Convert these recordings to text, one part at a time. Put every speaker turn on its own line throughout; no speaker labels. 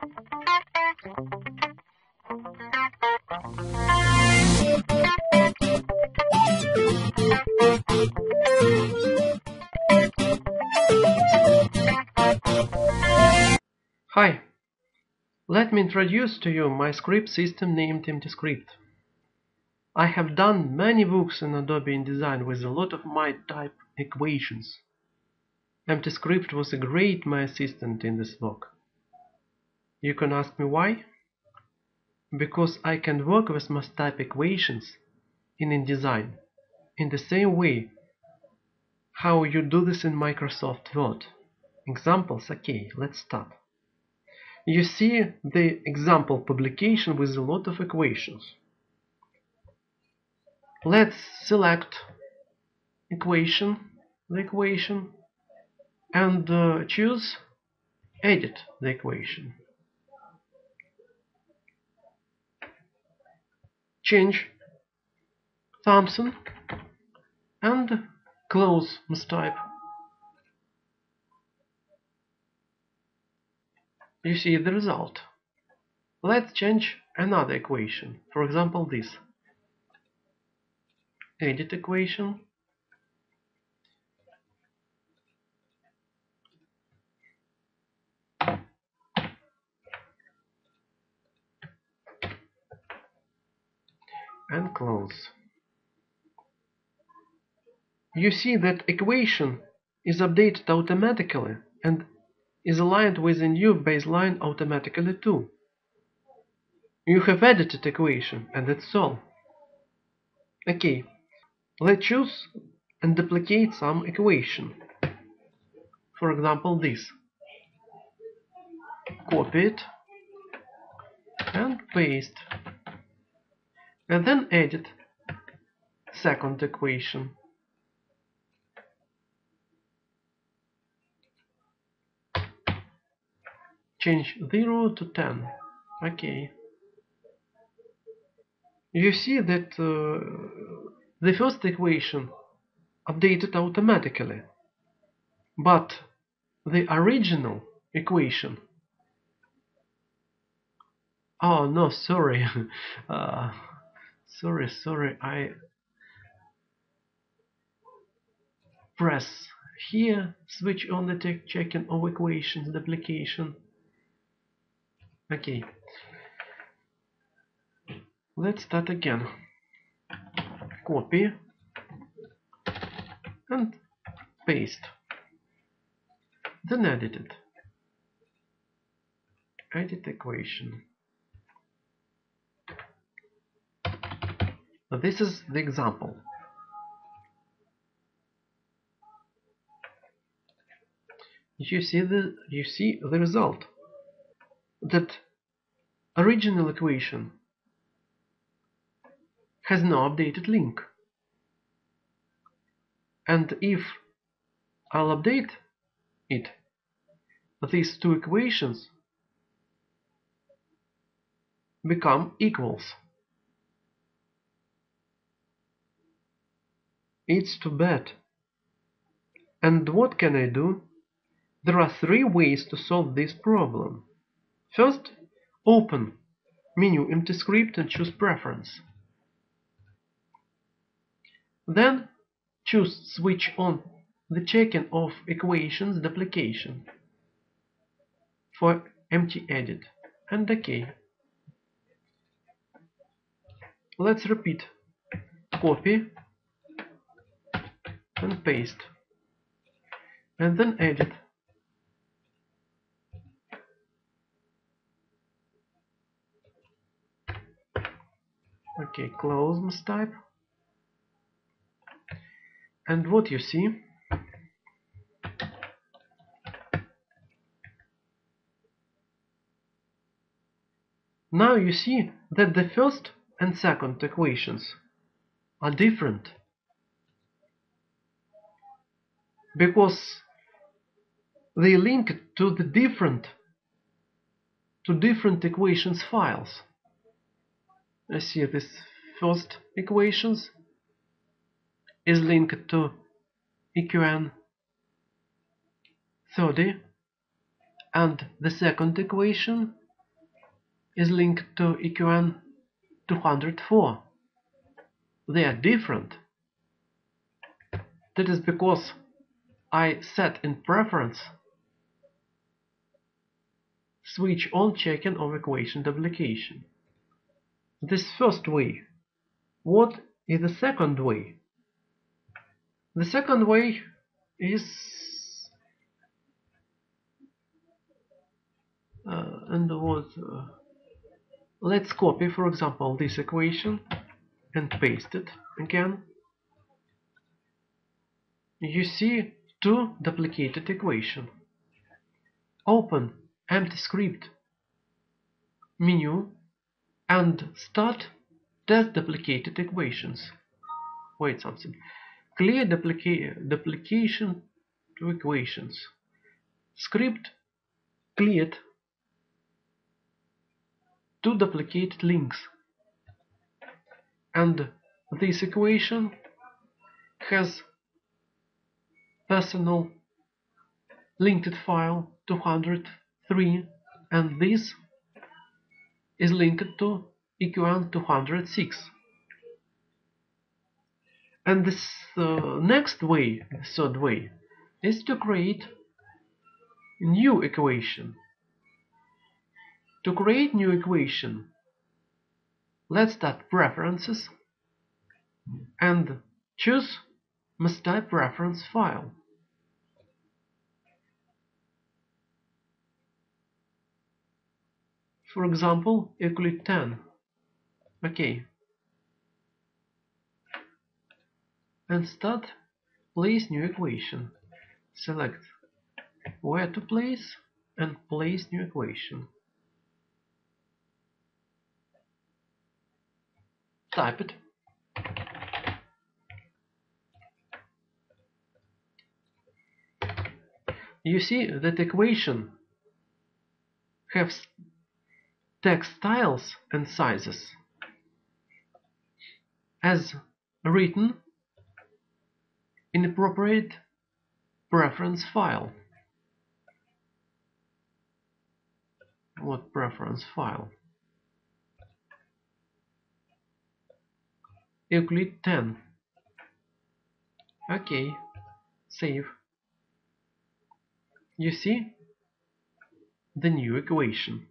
Hi, let me introduce to you my script system named MT-Script. I have done many books in Adobe InDesign with a lot of my type equations. MT-Script was a great my assistant in this work. You can ask me why? Because I can work with MathType equations in InDesign in the same way how you do this in Microsoft Word. Examples, okay, let's start. You see the example publication with a lot of equations. Let's select equation, the equation, and uh, choose edit the equation. Change Thompson and close MathType. You see the result. Let's change another equation, for example this. Edit equation. And close. You see that equation is updated automatically and is aligned with a new baseline automatically too. You have edited equation and that's all. Okay, let's choose and duplicate some equation. For example this. Copy it and paste. And then edit second equation. change 0 to 10 okay. You see that uh, the first equation updated automatically but the original equation oh no sorry. Uh, sorry sorry I press here switch on the checking of equations duplication Okay. Let's start again. Copy and paste. Then edit it. Edit equation. Now this is the example. You see the you see the result that original equation has no updated link. And if I'll update it, these two equations become equals. It's too bad. And what can I do? There are three ways to solve this problem. First, open menu MT-Script and choose Preference. Then choose Switch on the checking of equations duplication for empty edit and OK. Let's repeat. Copy and paste. And then edit. okay close type. And what you see? Now you see that the first and second equations are different because they link to the different to different equations files I see this first equations is linked to eqn 30 and the second equation is linked to eqn 204. They are different. That is because I set in preference switch on checking of equation duplication. This first way. What is the second way? The second way is uh, and what uh, let's copy for example this equation and paste it again you see two duplicated equation. Open MT-Script menu and start test duplicated equations. Wait something. Clear duplica duplication to equations. Script cleared two duplicated links. And this equation has personal linked file 203 and this is linked to eqn 206 and this uh, next way third way is to create new equation. To create new equation, let's start preferences and choose MathType reference file. For example, Euclid 10. Okay. And start place new equation. Select where to place and place new equation. type it. You see that equation has text styles and sizes as written in appropriate preference file. What preference file? Euclid 10. Okay, save. You see the new equation.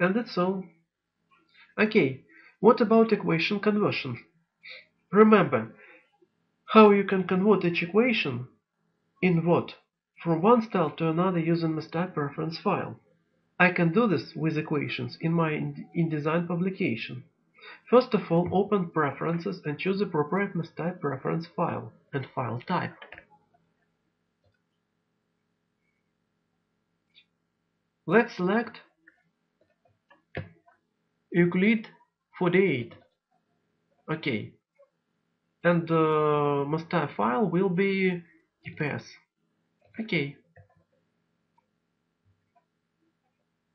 And that's all. Okay, what about equation conversion? Remember how you can convert each equation in what? From one style to another using the style preference file. I can do this with equations in my InDesign publication. First of all, open Preferences and choose appropriate MathType preference file and file type. Let's select Euclid 48. Okay. And the master file will be EPS. Okay.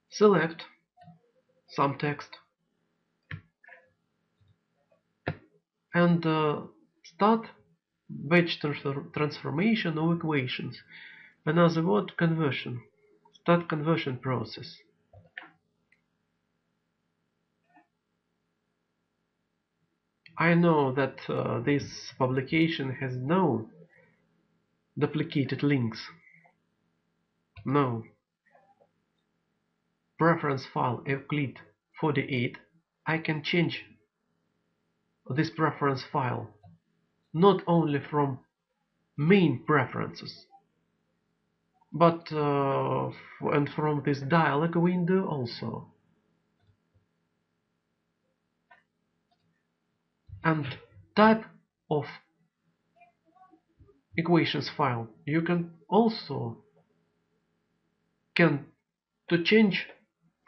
Select some text and uh, start batch transformation of equations. Another word conversion. Start conversion process. I know that uh, this publication has no duplicated links. No preference file Euclid 48 I can change this preference file not only from main preferences but uh, and from this dialog window also. And type of equations file. You can also can to change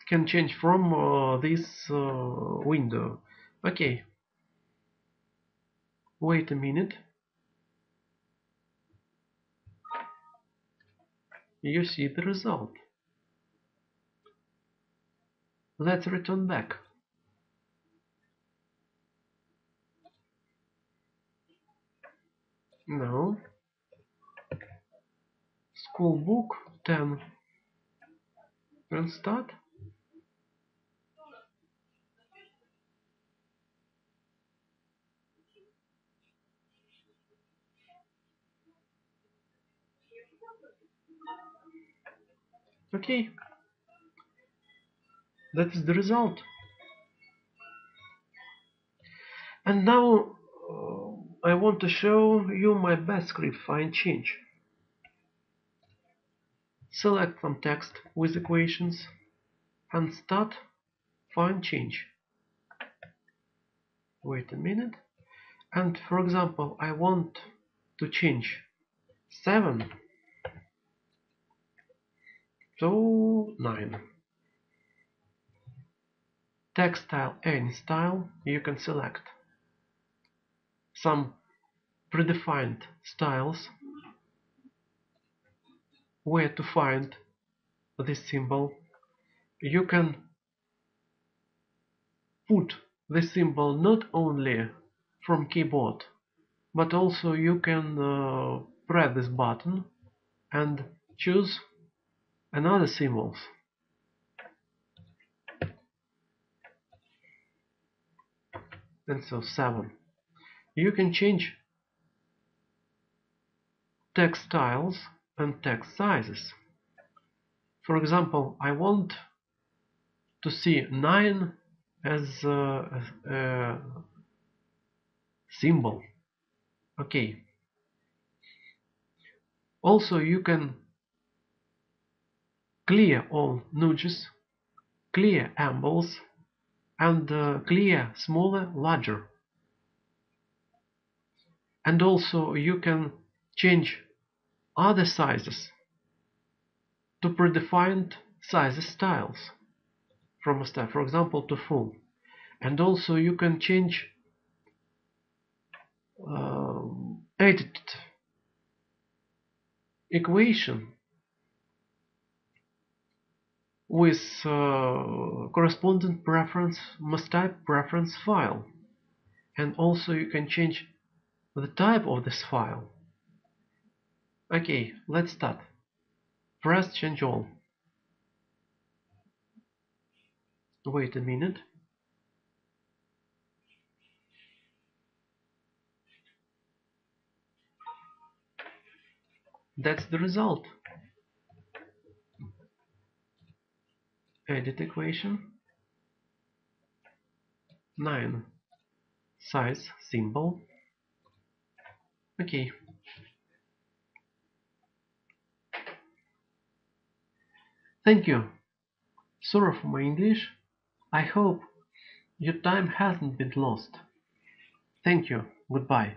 can change from uh, this uh, window. Okay. Wait a minute you see the result. Let's return back. No. School book 10 and start. Okay, that is the result. And now uh, I want to show you my best script find change. Select some text with equations and start find change. Wait a minute. And for example, I want to change 7 to 9. Text style any style you can select. Some predefined styles where to find this symbol you can put the symbol not only from keyboard but also you can uh, press this button and choose another symbols. And so 7 you can change text styles and text sizes. For example I want to see 9 as a, a symbol. Okay. Also you can clear all nudges clear ambles and uh, clear smaller larger. And also you can change other sizes to predefined sizes styles from a style for example to full. And also you can change uh, edit equation with uh, corresponding preference MathType preference file. And also you can change the type of this file. Okay let's start. Press change all. Wait a minute. That's the result edit equation. 9 size symbol. Okay. Thank you. Sorry for my English. I hope your time hasn't been lost. Thank you. Goodbye